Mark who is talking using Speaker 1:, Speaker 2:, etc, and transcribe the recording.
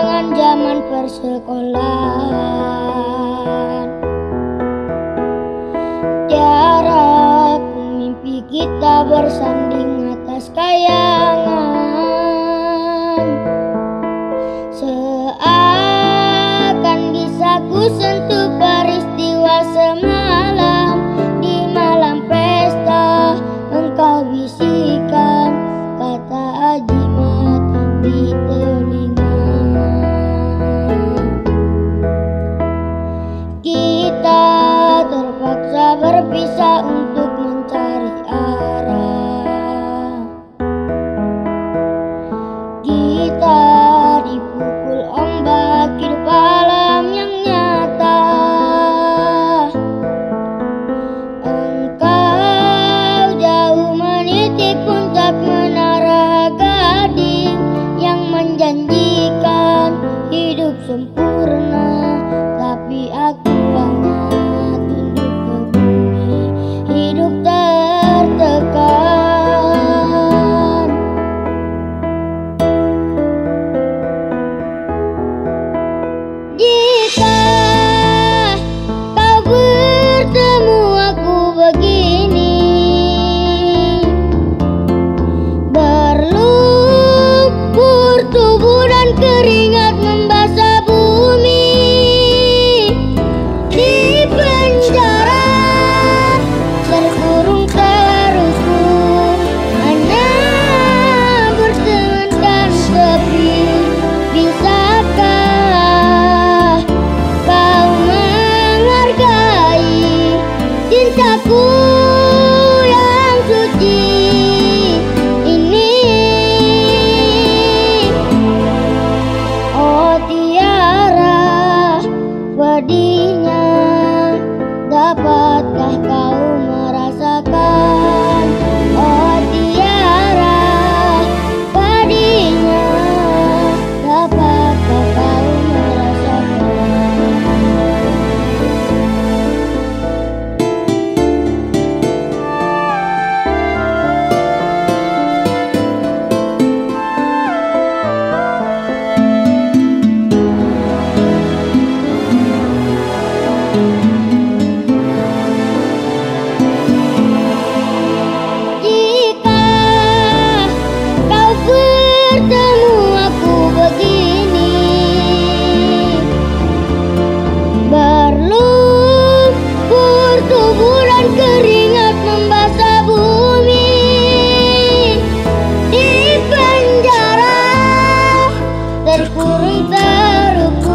Speaker 1: kenangan zaman persekolahan Jarak mimpi kita bersanding atas kayangan. Seakan bisa ku sentuh peristiwa semalam. Di malam pesta engkau bisik be bisa D. river